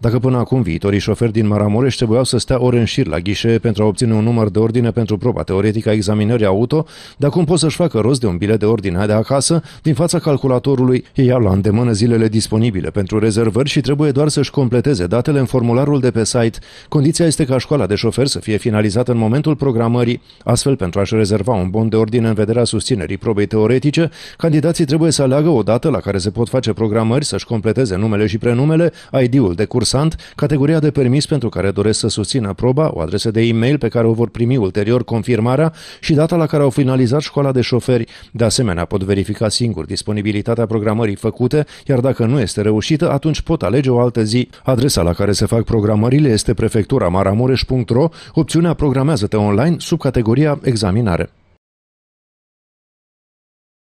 Dacă până acum viitorii șoferi din Maramureș trebuiau să stea ore în șir la ghișe pentru a obține un număr de ordine pentru proba teoretică a examinării auto, de acum pot să-și facă rost de un bilet de ordine de acasă din fața calculatorului. Ei iau la îndemână zilele disponibile pentru rezervări și trebuie doar să-și completeze datele în formularul de pe site. Condiția este ca școala de șofer să fie finalizată în momentul programării. Astfel, pentru a-și rezerva un bon de ordine în vederea susținerii probei teoretice, candidații trebuie să aleagă o dată la care se pot face programări, să-și completeze numele și prenumele, ID-ul de cursant, categoria de permis pentru care doresc să susțină proba, o adresă de e-mail pe care o vor primi ulterior confirmarea și data la care au finalizat școala de șoferi. De asemenea, pot verifica singur disponibilitatea programării făcute, iar dacă nu este reușită, atunci pot alege o altă zi. Adresa la care se fac programările este prefectura maramureș.ro, opțiunea Programează-te online sub categoria Examinare.